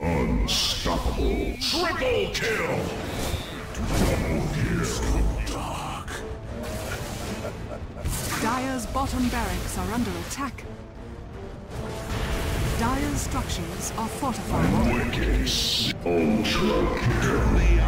Unstoppable. Triple kill. Double kill. Dire's bottom barracks are under attack. Dire's structures are fortified. Wicked. Ultra kill.